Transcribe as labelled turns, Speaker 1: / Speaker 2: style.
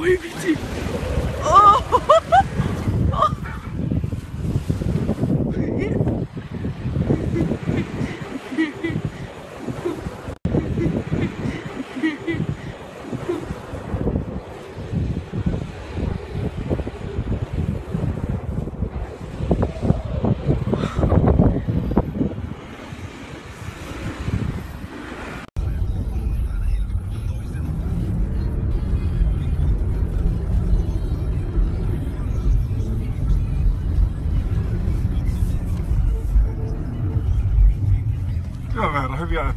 Speaker 1: pour éviter Galera, arreviado.